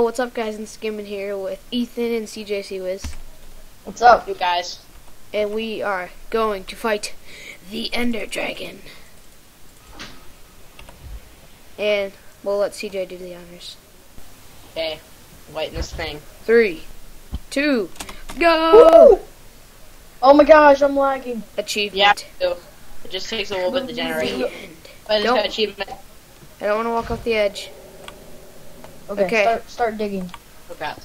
Yo, what's up, guys? InstaGamin here with Ethan and CJCWIS, What's up? You guys. and we are going to fight the Ender Dragon. And we'll let CJ do the honors. Okay. Lighten this thing. Three, two, go! Woo! Oh my gosh, I'm lagging. Achievement. Yeah, it just takes a little bit to generate. But it's Nope. got achievement. I don't want to walk off the edge. Okay, Okay. start start digging. Oh crap.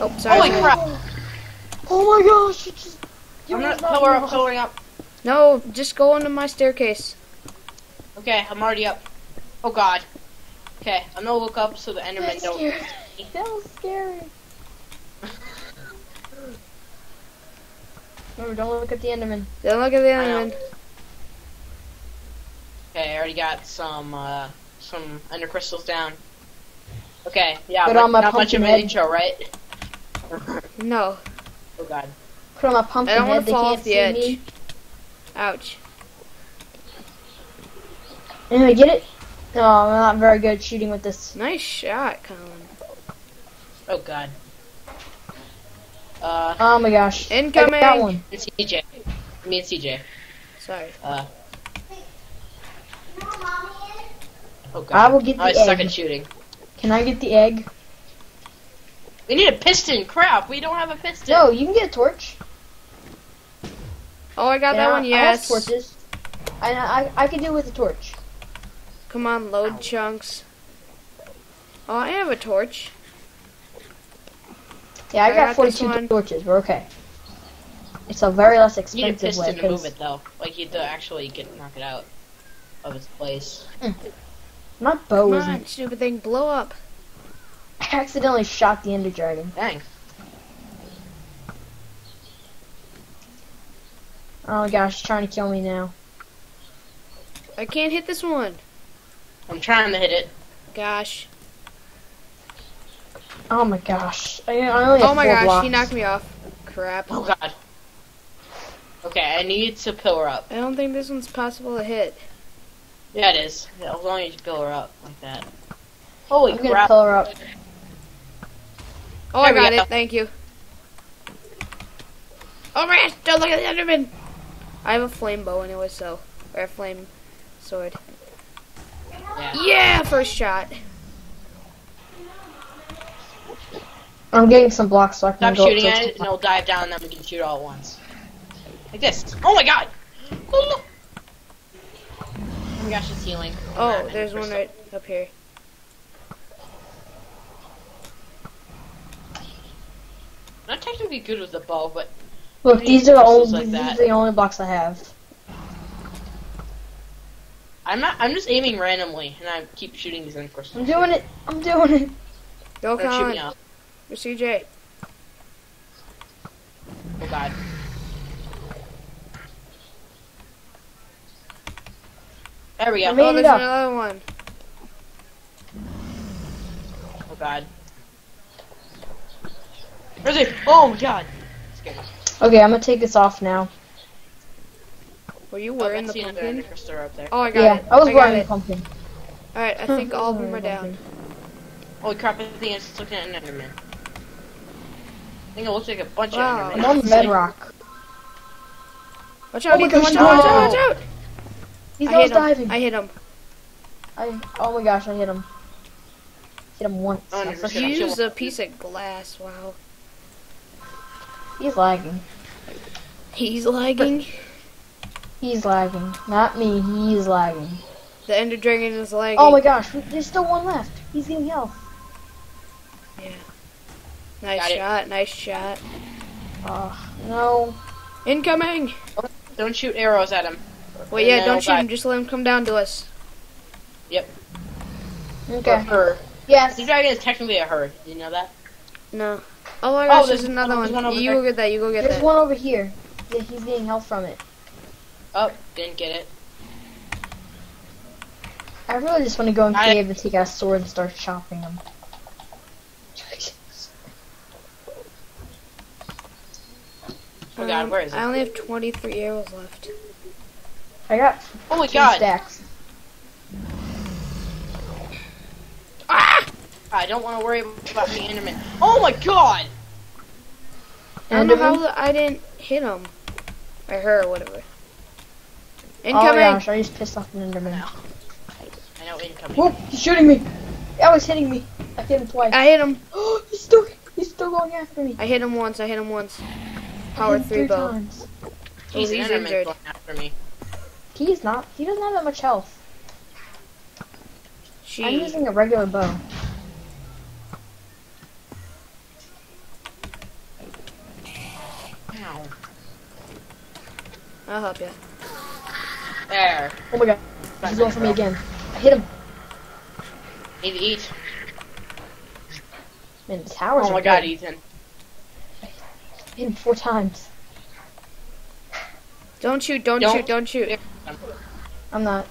Oh, sorry. Holy sorry. crap! Oh my gosh, it just I'm Yours not not pillar enough. up, pillaring up. No, just go into my staircase. Okay, I'm already up. Oh god. Okay, I'm gonna look up so the Enderman That's don't. scary. That was scary. Remember, don't look at the Enderman. Don't look at the Enderman. Okay, I already got some uh some Ender crystals down. Okay, yeah, Put but on my not much of pumpkin an intro, right? No, oh god. Put on my pumpkin I don't head. want They to fall can't off the see edge. me. Ouch. Anyway, get it? No, I'm not very good at shooting with this. Nice shot, Colin. Oh god. Uh, Oh my gosh. I Incoming. got one. it's CJ. Me and CJ. Sorry. Uh. Oh god. I will get the I suck egg. at shooting. Can I get the egg? We need a piston. Crap, we don't have a piston. No, you can get a torch. Oh, I got Yeah, that one. Yes. I have torches. I, I I can do with a torch. Come on, load chunks. Oh, I have a torch. Yeah, I, I got, got 42 torches. We're okay. It's a very less expensive You need a expensive way. piston to move 'cause it though. Like you have to actually get knock it out of its place. Hmm. My bow Come isn't. on, stupid thing, blow up. I accidentally shot the Ender Dragon. Dang. Oh my gosh, trying to kill me now. I can't hit this one. I'm trying to hit it. Gosh. Oh my gosh. I, I only Oh my gosh, blocks. he knocked me off. Crap. Oh god. Okay, I need to pillar up. I don't think this one's possible to hit. Yeah, it is. Yeah, as long as you fill her up like that. Oh, Holy I'm gonna crap! pillar up. Oh, I There we got go. it. Thank you. Oh my gosh, don't look at the Enderman. I have a flame bow anyway, so. Or a flame sword. Yeah. Yeah, first shot. I'm getting some blocks so I can Stop go shooting up at it, and it'll dive down, and then we can shoot all at once. Like this. Oh my god! Oh, look. Oh my gosh, it's healing. Oh, man, there's one right up here. Not technically good with the bow, but Look, these are the crystals only like these that? are the only blocks I have. I'm not. I'm just aiming randomly, and I keep shooting these in crystals. I'm doing it. I'm doing it. Go, Don't shoot me up. You're CJ. Oh god. There we I go. made Oh, it there's up. another one. Oh god. Where's he? Oh my god. Okay, I'm gonna take this off now. Were you Oh, wearing that's the pumpkin? Ender up there. Oh, I got yeah, it. I was got wearing a it. pumpkin. Alright, I think all of them are down. Holy crap! I think it's looking at an Enderman. I think it looks like a bunch Wow. of I'm Endermen. on bedrock. Watch out, Oh my watch out, watch out, watch out! He's I always hit him. diving. I hit him. I oh my gosh, I hit him. Hit him once. Oh, and you're for gonna He used a piece of glass, wow. He's lagging. He's lagging. He's lagging. Not me. He's lagging. The Ender Dragon is lagging. Oh my gosh, there's still one left. He's getting health. Yeah. Nice Got it. shot, nice shot. Oh no. Incoming! Don't shoot arrows at him. Wait, And yeah, don't he'll shoot him, just let him come down to us. Yep. Okay. her. Yes. The dragon is technically a her. Did you know that? No. Oh my Oh, gosh, there's there's another there's one. one over you there. go get that, you go get There's that. one over here. Yeah, he's getting health from it. Oh, didn't get it. I really just want to go in I- cave and take out a sword and start chopping them. Oh god, Um, where is it? I only have 23 arrows left. I got Oh my two god! stacks. Ah! I don't want to worry about the Enderman. Oh my god! I don't know how I didn't hit him. Or her, or whatever. Oh my Incoming! gosh, I just pissed off an Enderman. I know incoming. Whoop, he's shooting me. That was hitting me. I hit him twice. I hit him. he's still, he's still going after me. I hit him once. I hit him once. Power hit him three three bow. times. Jeez, he's Enderman's injured. going after me. He's not. He doesn't have that much health. I'm using a regular bow. Ow. I'll help you. There. Oh my god, he's going for me again. I hit him. Need to eat. Man, the towers Oh are my god, good. Ethan. hit him four times. Don't shoot. Don't, Don't- shoot. Don't shoot. I'm not.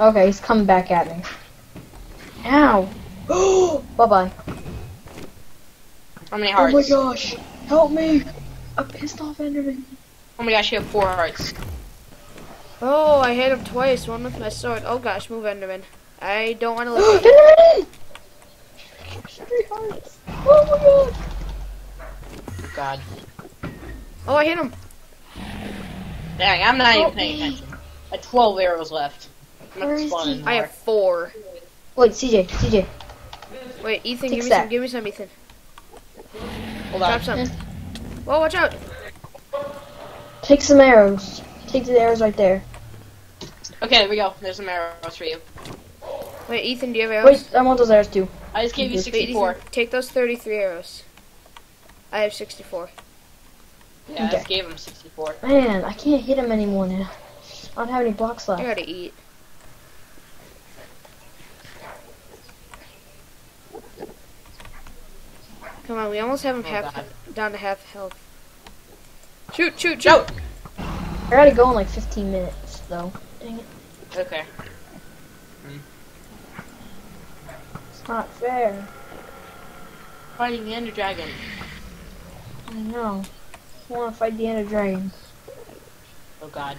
Okay, he's coming back at me. Ow. bye bye. How many Oh my gosh. Help me. A pissed off Enderman. Oh my gosh, you have four hearts. Oh, I hit him twice. One with my sword. Oh gosh, move Enderman. I don't want to live. Enderman! Three hearts. Oh Oh god. Oh, I hit him. Dang, I'm not Help even paying me. attention. I have 12 arrows left. I'm Where not is spawning he? I more. have four. Wait, CJ, CJ. Wait, Ethan, Take give me that. some. Give me some, Ethan. Hold Drop on. some. Whoa, watch out. Take some arrows. Take the arrows right there. Okay, there we go. There's some arrows for you. Wait, Ethan, do you have arrows? Wait, I want those arrows too. I just gave you Wait, Wait, 64. Ethan, take those 33 arrows. I have 64. Yeah, I just gave him 64. Man, I can't hit him anymore now. I don't have any blocks left. I left. gotta eat. Come on, we almost have him Oh, half God. down to half health. Shoot, shoot, shoot! Shoot! I gotta go in like 15 minutes though. Dang it. Okay. It's not fair. Fighting the Ender Dragon. I know. I want to fight the Ender Dragon. Oh god.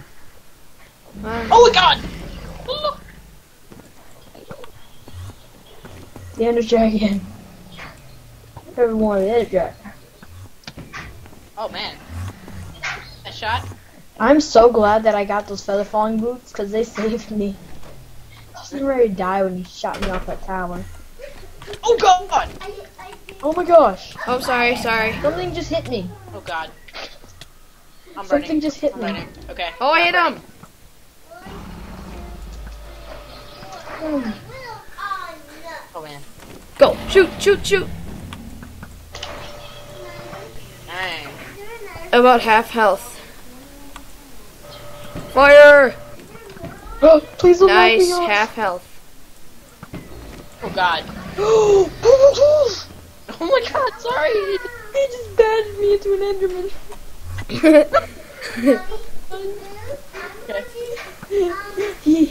Um, Oh my god! Oh, The Ender Dragon. Everyone, the Ender Dragon. Oh man. That shot? I'm so glad that I got those feather falling boots because they saved me. I was ready to die when you shot me off that tower. Oh god! Oh my gosh! oh, sorry, sorry. Something just hit me. Oh god. I'm Something burning. just hit I'm me. burning. Okay. Oh, I hit I'm him! Oh man. Go! Shoot, shoot, shoot! Dang. About half health. Fire! Oh, please don't Nice, me half health. Oh god. oh Oh my god, sorry! He just batted me into an Enderman. Okay. He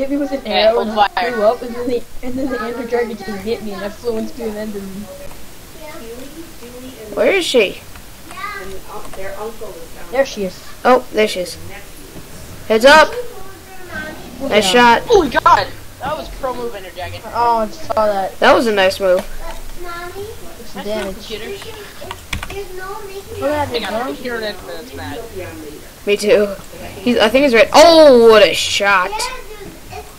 hit hit me with an arrow and I fire. flew up and then the and then the Ender Dragon just hit me and I flew into an Enderman. Where is she? There she is. Oh, there she is. Heads up! Look Nice at shot. Oh my god! That was pro move, Ender Dragon. Oh, I just saw that. That was a nice move. Took some That's no damage. computer. Look at Hang on, that, I'm hearing it, but it's mad. Me too. He's, I think he's right. Oh, what a shot!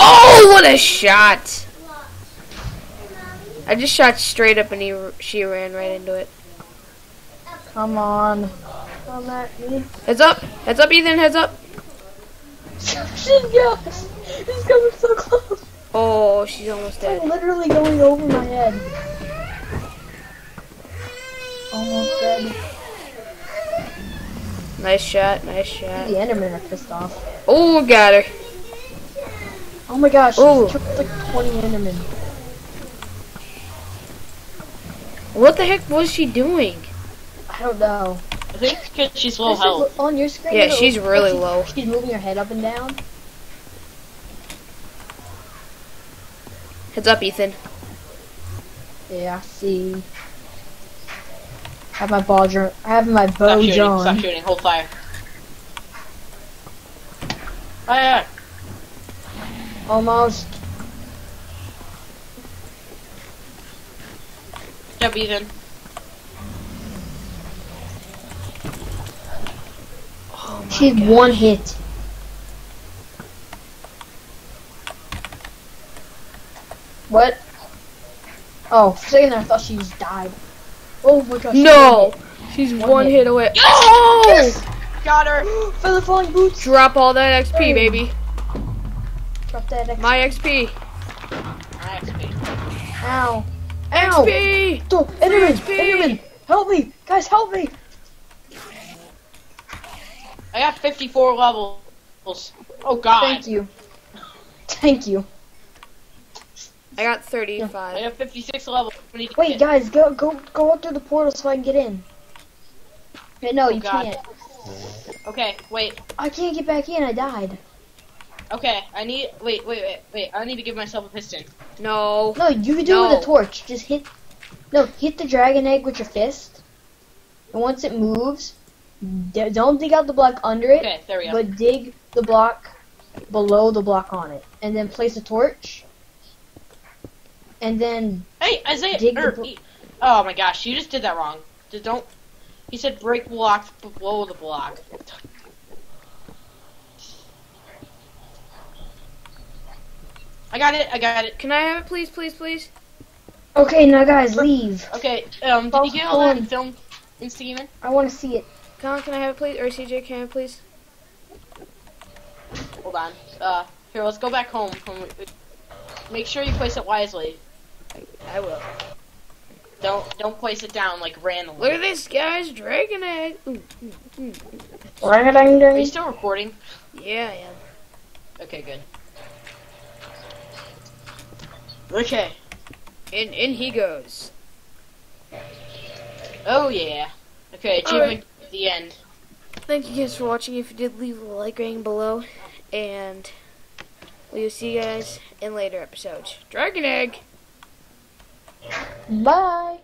Oh, what a shot! I just shot straight up and he, she ran right into it. Come on. Come at me. Heads up! Heads up, Ethan! Heads up! She's yes. She's coming so close. Oh, she's almost Like dead. literally going over my head. Almost dead. Nice shot, nice shot. The Endermen are pissed off. Oh, got her. Oh my gosh, Ooh. she killed like 20 Endermen. What the heck was she doing? I don't know. I think because she's low This health. On your screen, Yeah, she's looks really like she- low. She's moving her head up and down. Heads up, Ethan. Yeah, I see. I have my ball drawn. I have my Stop bow shooting, stop shooting, hold fire. Fire! Almost. job, Ethan. Oh my She's God. one hit. What? Oh, for a second there, I thought she just died. Oh my gosh. No! She's One one, hit. hit, away. Yes! Oh! Yes! Got her. Feather falling boots. Drop all that XP, Hey. baby. Drop that X. My XP. Alright, XP. Ow. Ow. XP! Oh, Enderman. XP. Enderman. Help me. Guys, help me. I got 54 levels. Oh god. Thank you. Thank you. I got 35. I 35. got 56 levels. We Wait, get- guys, go go go up through the portal so I can get in. Wait, no, Oh, you God. can't. Okay, wait. I can't get back in. I died. Okay, I need. Wait, wait, wait, wait. I need to give myself a piston. No. No, you can do it with a torch. Just hit. No, hit the dragon egg with your fist. And once it moves, d- don't dig out the block under it, Okay, there we go. but dig the block below the block on it, and then place a torch. And then Hey, Isaiah. Dig the er, blo- e- oh my gosh, you just did that wrong. Just don't. He said break block below the block. I got it. I got it. Can I have it, please, please, please? okay, now guys, leave. Okay. Um, did you get all that in film, InstaGamin? I want to see it. Colin, can I have it, please? Or CJ, can I have it, please? Hold on. Uh, here, let's go back home. Home- Make sure you place it wisely. I will. Don't don't place it down like randomly. Look at this, guys. Dragon egg. Ooh, ooh, ooh. Are you still recording? Yeah, I am. Okay, good. Okay. In, in he goes. Oh yeah. Okay, achievement at the end. Thank you guys for watching. If you did, leave a like rating below. And we will see you guys in later episodes. Dragon egg. Bye.